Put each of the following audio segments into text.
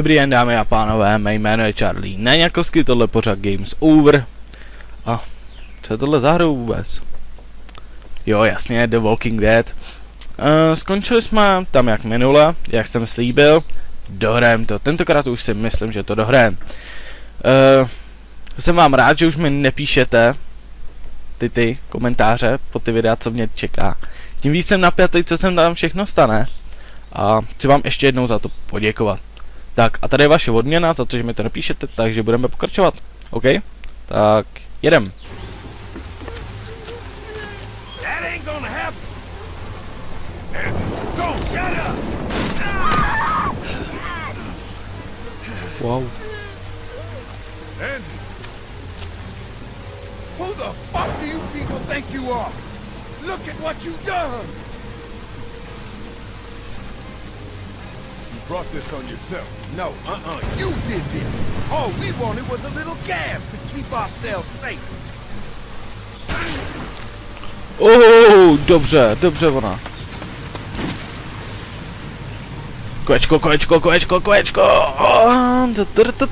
Dobrý den dámy a pánové, mé jméno je Charlie Neňakovský, tohle pořád Games Over. A co je tohle za hru vůbec? Jo, jasně, The Walking Dead. Uh, skončili jsme tam jak minule, jak jsem slíbil. Dohrajem to, tentokrát už si myslím, že to dohrajem. Uh, jsem vám rád, že už mi nepíšete ty ty komentáře po ty videa, co mě čeká. Tím víc jsem napjatý, co sem tam všechno stane. A chci vám ještě jednou za to poděkovat. Tak a tady je vaše odměna za to, že mi to napíšete, takže budeme pokračovat. OK? Tak jedem. Wow. Andy. Who the fuck do you people think you are? Look at what you've done. Brought this on yourself. No, uh-uh, you did this. All we wanted was a little gas to keep ourselves safe. Oh, dobře, dobře ona. Kolečko, kolečko, kolečko, kolečko.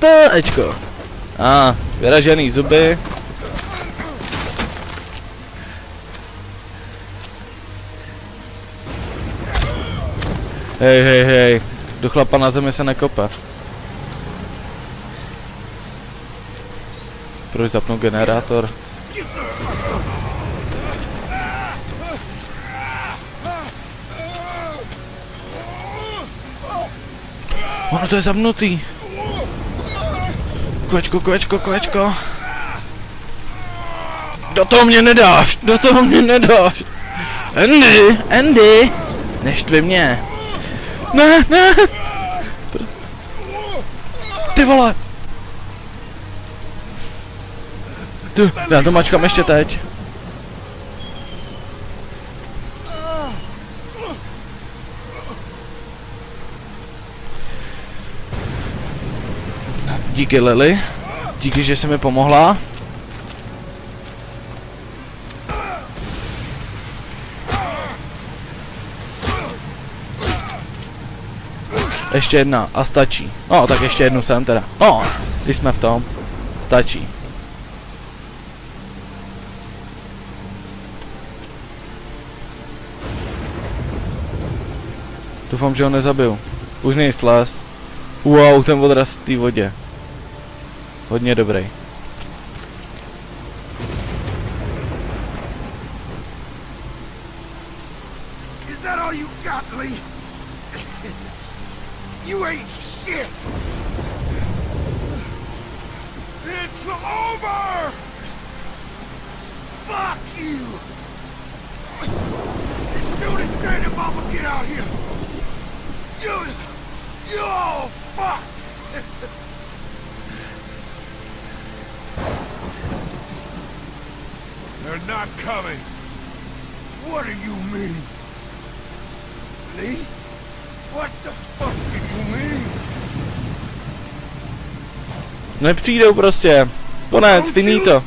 Ta, Ečko. A, ah, vyražený zuby. Hej, hej, hej. Do chlapa na zemi se nekope. Proč zapnu generátor? Ono to je zamnutý. Kolečko, kolečko, kolečko. Do toho mě nedáš, do toho mě nedáš. Andy, Andy, neštvi mě. Ne, ne. Ty vole. Ty, já to mačkám ještě teď. Díky Lily. Díky, že jsi mi pomohla. Ještě jedna a stačí. No, tak ještě jednu sem teda. No, když jsme v tom. Stačí. Doufám, že ho nezabil. Už nej slez. Wow, ten odraz v té vodě. Hodně dobrý. As soon as out here, you, you all fucked. They're not coming. What do you mean? Lee? What the fuck do you mean? Nepřijdou prostě. Konec, finito.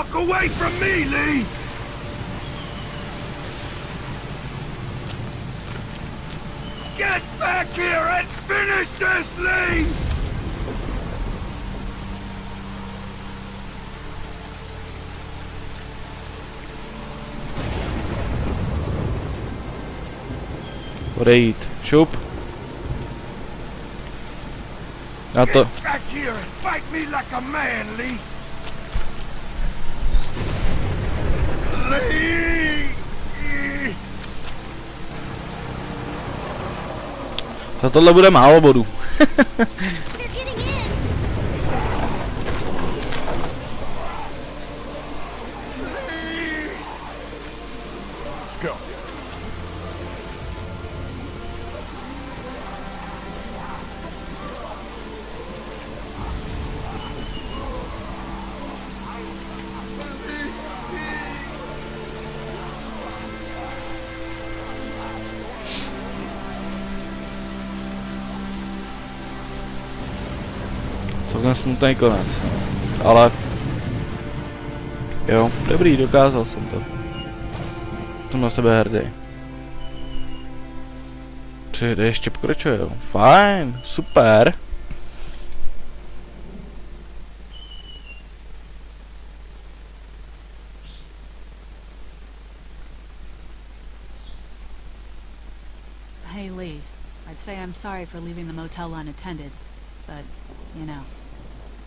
Walk away from me, Lee! Get back here and finish this, Lee! Šup. Na to. Get back here and fight me like a man, Lee! Za tohle bude málo bodů. Celkem smutný konec, no. ale... Jo, dobrý, dokázal jsem to. Jsem na sebe hrdý. Ty, ještě pokračuje, jo. Fajn, super. Hey Lee, I'd say I'm sorry for leaving the motel unattended, but, you know.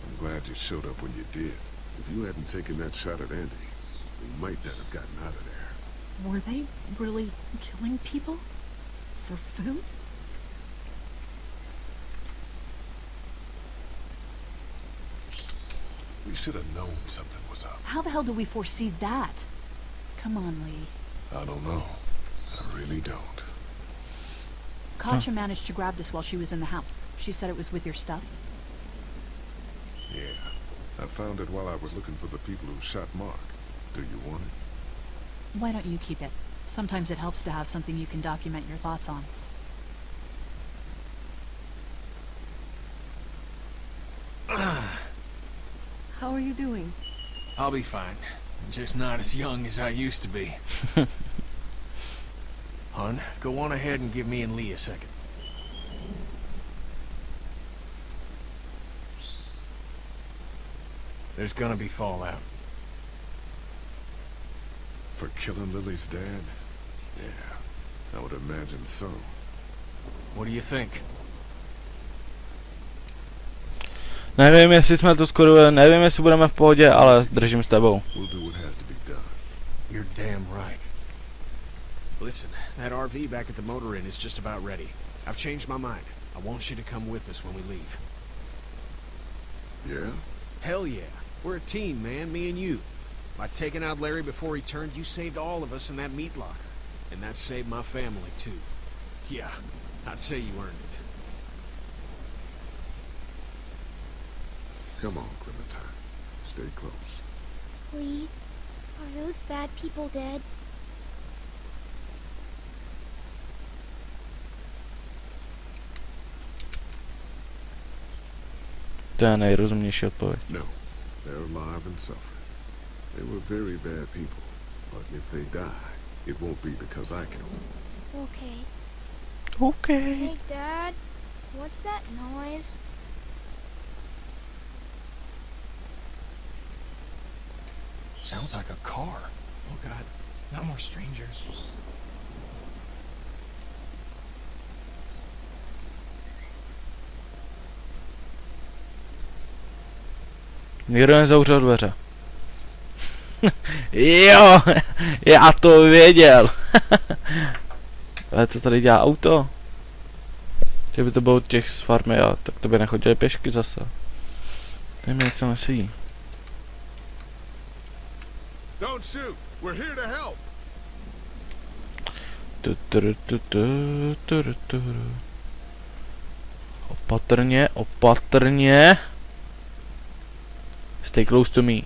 I'm glad you showed up when you did. If you hadn't taken that shot at Andy, we might not have gotten out of there. Were they really killing people? For food? We should have known something was up. How the hell do we foresee that? Come on, Lee. I don't know. I really don't. Katjaa managed to grab this while she was in the house. She said it was with your stuff. Yeah. I found it while I was looking for the people who shot Mark. Do you want it? Why don't you keep it? Sometimes it helps to have something you can document your thoughts on. How are you doing? I'll be fine. Just not as young as I used to be. Hun, go on ahead and give me and Lee a second. There's gonna be fallout. For killing Lily's dad? Yeah. I would imagine so. What do you think? Nevím, jestli jsme tu skoro, nevím, jestli budeme v pohodě, ale držím s tebou. We'll do what has to be done. You're damn right. Listen, that RV back at the motor inn is just about ready. I've changed my mind. I want you to come with us when we leave. Yeah? Hell yeah. We're a team, man, me and you. By taking out Larry before he turned, you saved all of us in that meat locker. And that saved my family, too. Yeah, I'd say you earned it. Come on, Clementine. Stay close. Lee, are those bad people dead? To je nejrozumnější odpověď. No. They're alive and suffering. They were very bad people. But if they die, it won't be because I killed them. Okay. OK. Hey, Dad. What's that noise? Sounds like a car. Oh god, not more strangers. Někdo nezavřel dveře. jo, já to věděl. Ale co tady dělá auto? Kdyby to bylo těch z farmy, a tak to by nechodili pěšky zase. Tady mi něco nesedí. Don't shoot. We're here to help. Opatrně, opatrně. Stay close to me.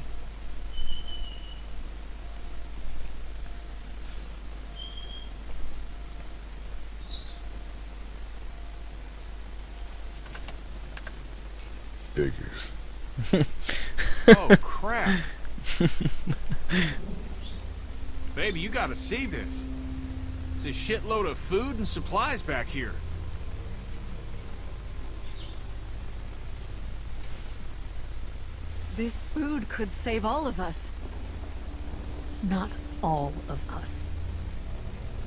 Figures. Oh crap. Baby, you gotta see this. It's a shitload of food and supplies back here. This food could save all of us. Not all of us.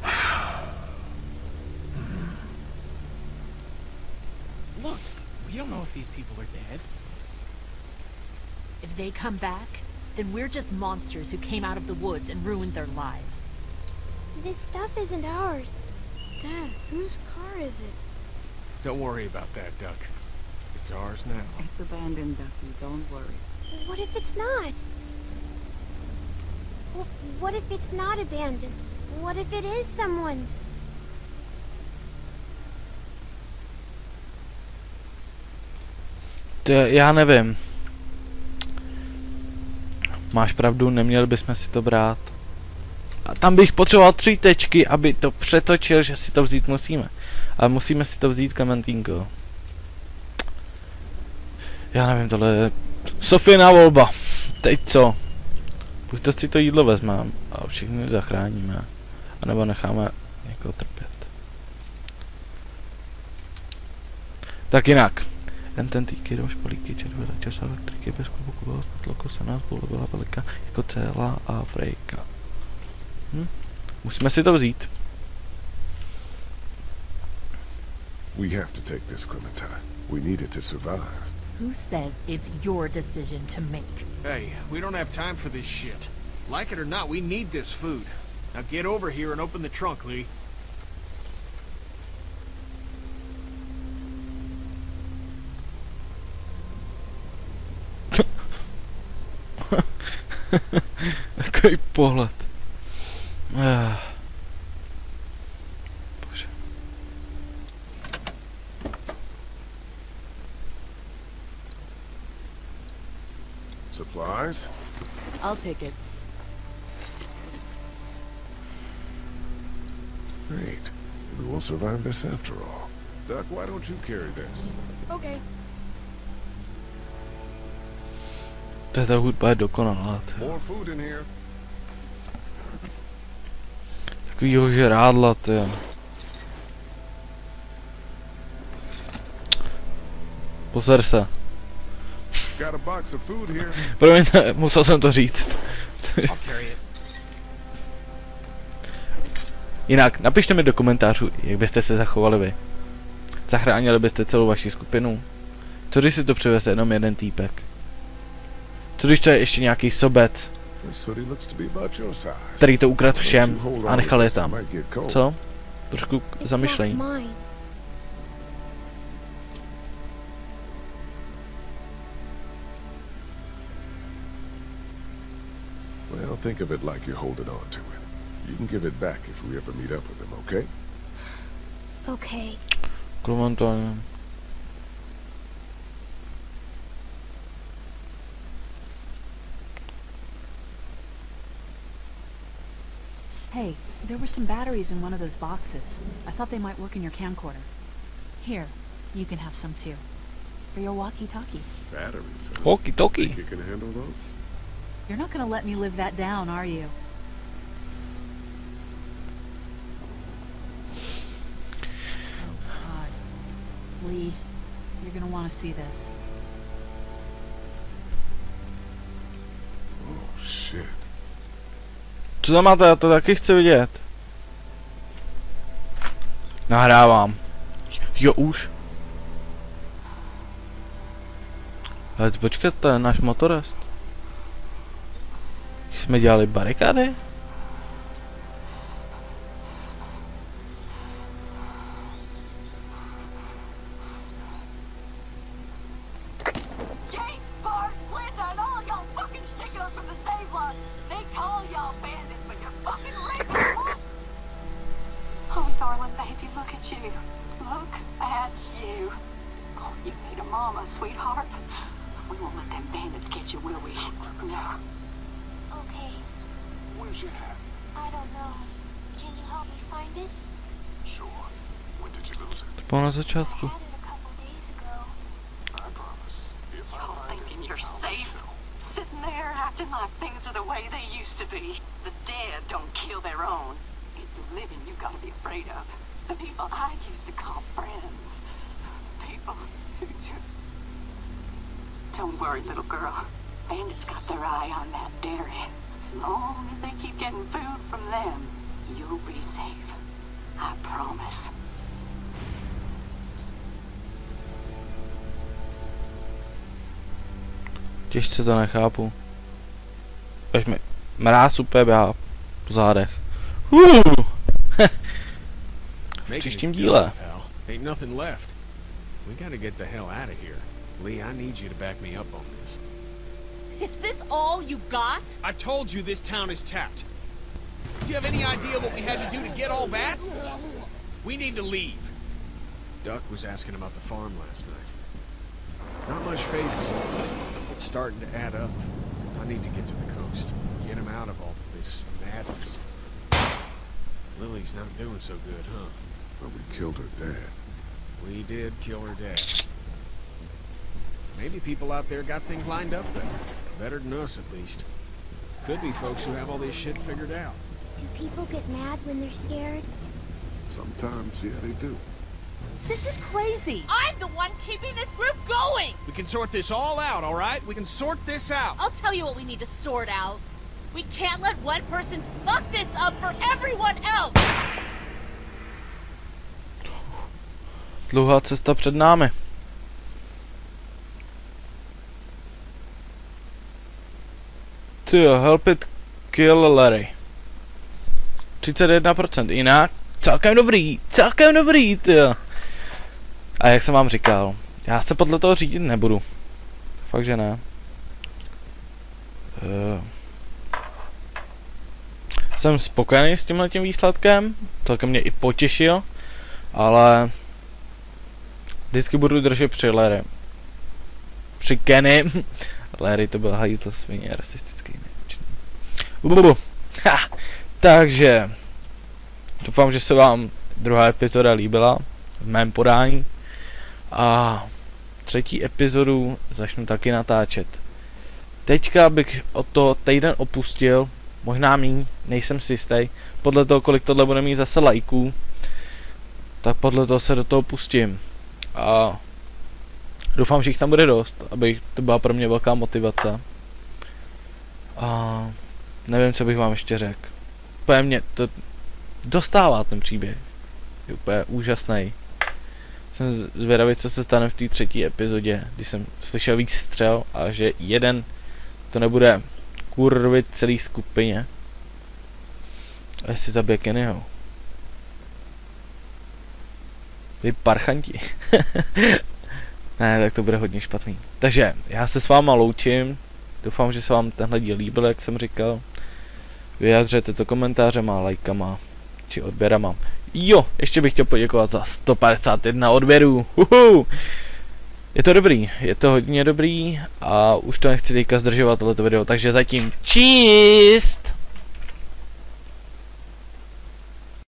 Look, we don't know if these people are dead. If they come back, then we're just monsters who came out of the woods and ruined their lives. This stuff isn't ours. Dad, whose car is it? Don't worry about that, Duck. It's ours now. It's abandoned, Ducky. Don't worry. What if it's not? Wh- What if it's not abandoned? What if it is someone's? To já nevím. Máš pravdu, neměli bychom si to brát. A tam bych potřeboval tři tečky, aby to přetočil, že si to vzít musíme. Ale musíme si to vzít, Klementínko. Já nevím, tohle je Sofina volba. Teď co? Buď to si to jídlo vezmeme a všechny zachráníme. A nebo necháme někoho trpět. Tak jinak. Ententýky, dva špalíky, červené čas elektriky, bez klubu kubova, spotloko se nás byla veliká jako celá Afrika. Hm? Musíme si to vzít. We have to take this, Clementine. We need it to survive. Who says it's your decision to make? Hey, we don't have time for this shit. Like it or not, we need this food. Now get over here and open the trunk, Lee. Takový pohled. Ah. Supplies? I'll take it. Great. We will survive this after all. Duck, why don't you carry this? Okay. To ta hudba je dokonalá. ty. More food in here. Takovýho žrádla, ty. jo. Eh. Pozer se. Promiň, musel jsem to říct. Jinak, napište mi do komentářů, jak byste se zachovali vy. Zachránili byste celou vaši skupinu? Co když si to přivez jenom jeden týpek? Co když to je ještě nějaký sobec? Který to ukradl všem a nechal je tam. Co? Trošku zamyšlení. Think of it like you're holding on to it. You can give it back if we ever meet up with him, okay? Okay. Klumanto, Hey, there were some batteries in one of those boxes. I thought they might work in your camcorder. Here, you can have some too. For your walkie-talkie. Batteries. Huh? Walkie talkie. You can handle those? You're not gonna let me live that down, are you? Oh, God. Lee, you're gonna want to see this. Oh, shit. Co tam máte? Já to taky chci vidět. Nahrávám. Jo, už. Ale počkat, to je náš motorist. Jsme dělali barikády? To kill us at the very start. Oh Thomas, if I find you're safe sitting there, have to not things are the way they used to be. The dead don't kill their own. It's the living you've got to be afraid of. The people I used to call friends. People who just... Don't worry, little girl. Bandits got their eye on that dairy. As long as they keep getting food from them, you'll be safe. I promise. Těžce to nechápu. Až mi mráz úplně běhá po zádech. Uh! Making příštím is díle. done. Ain't nothing left. We gotta get the hell out of here. Lee, I need you to back me up on this. Is this all you got? I told you this town is tapped. Do you have any idea what we had to do to get all that? We need to leave. Duck was asking about the farm last night. Not much phases on it. It's starting to add up. I need to get to the coast. Get him out of all this madness. Lily's not doing so good, huh? But we killed her dad. We did kill her dad. Maybe people out there got things lined up better. Better than us, at least. Could be folks who have all this shit figured out. Do people get mad when they're scared? Sometimes, yeah, they do. This is crazy. I'm the one keeping this group going. We can sort this all out, all right? We can sort this out. I'll tell you what we need to sort out. We can't let one person fuck this up for everyone else. Dlouhá cesta před námi. Tyjo, help it kill Larry. 31%, jinak celkem dobrý, celkem dobrý, tyjo. A jak jsem vám říkal, já se podle toho řídit nebudu. Fakt, že ne. Uh, jsem spokojený s tímhle tím výsledkem, celkem mě i potěšil, ale vždycky budu držet při Larry. Při Kenny. Larry to byl hajitl svině rasistický. Bubu. Ha. Takže doufám, že se vám druhá epizoda líbila v mém podání a třetí epizodu začnu taky natáčet. Teďka bych od toho týden opustil, možná míň, nejsem si jistý, podle toho, kolik tohle bude mít zase lajků, tak podle toho se do toho pustím. A doufám, že jich tam bude dost, aby to byla pro mě velká motivace. A nevím, co bych vám ještě řekl. Úplně mě to dostává ten příběh. Je úplně úžasný. Jsem zvědavý, co se stane v té třetí epizodě, když jsem slyšel víc střel a že jeden to nebude kurvit celý skupině. A jestli zabije Kennyho. Vy parchanti. ne, tak to bude hodně špatný. Takže, já se s váma loučím. Doufám, že se vám tenhle díl líbil, jak jsem říkal. Vyjadřete to komentářema, lajkama či odběrama. Jo, ještě bych chtěl poděkovat za 151 odběrů. Uhu. Je to dobrý, je to hodně dobrý a už to nechci teďka zdržovat tohleto video, takže zatím číst!